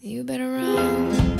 You better run.